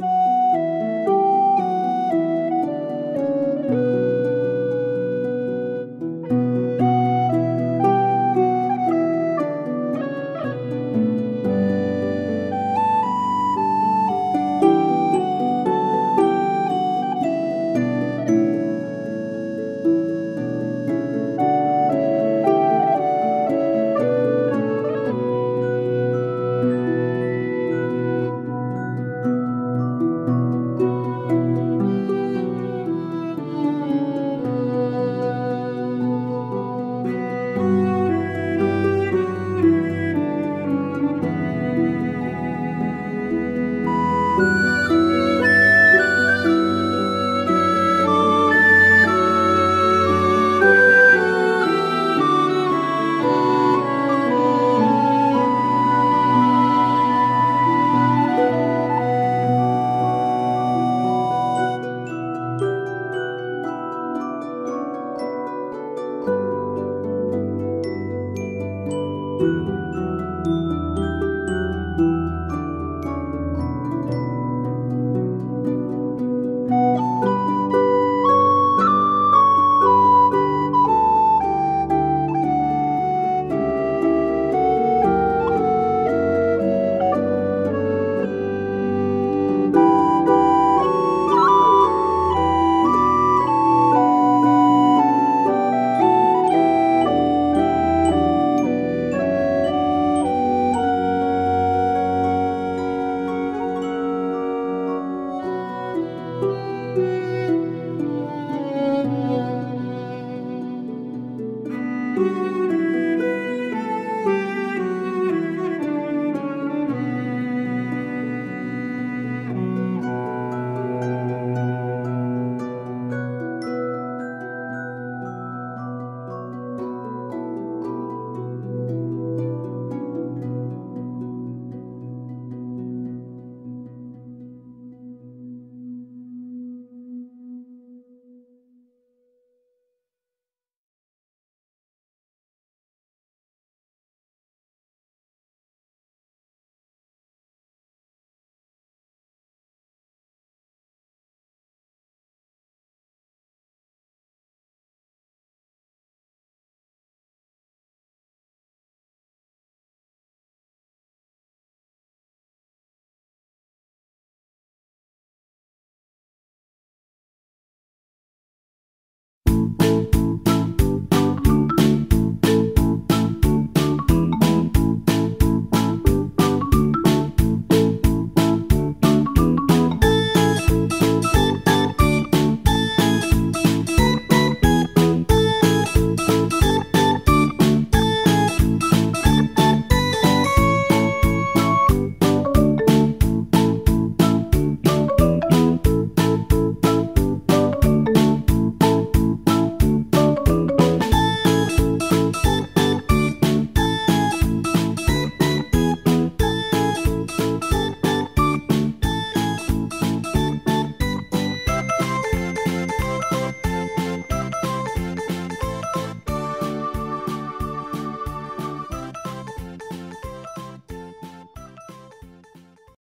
You